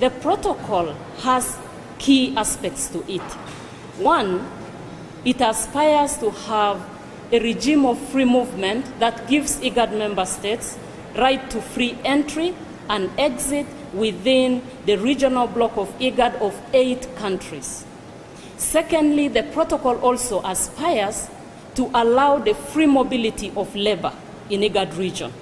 The protocol has key aspects to it. One, it aspires to have a regime of free movement that gives IGAD member states right to free entry and exit within the regional bloc of IGAD of eight countries. Secondly, the protocol also aspires to allow the free mobility of labor in IGAD region,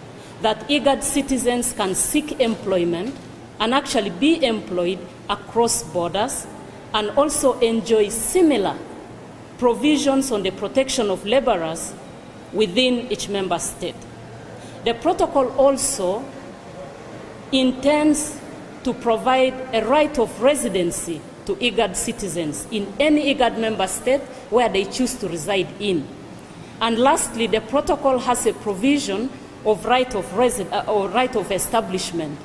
that IGAD citizens can seek employment and actually be employed across borders and also enjoy similar provisions on the protection of laborers within each member state. The protocol also intends to provide a right of residency to IGAD citizens in any IGAD member state where they choose to reside in. And lastly, the protocol has a provision of right of, resi- uh, or right of establishment.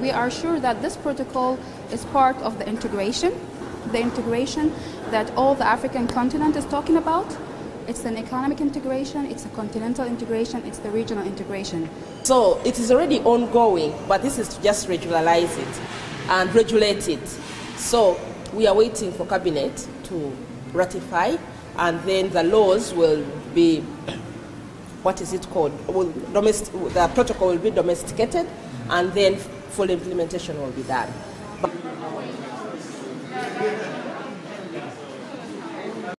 We are sure that this protocol is part of the integration, the integration that all the African continent is talking about. It's an economic integration, it's a continental integration, it's the regional integration. So it is already ongoing, but this is to just regularize it and regulate it. So we are waiting for cabinet to ratify, and then the laws will be, what is it called? Domest- the protocol will be domesticated, and then full implementation will be done. But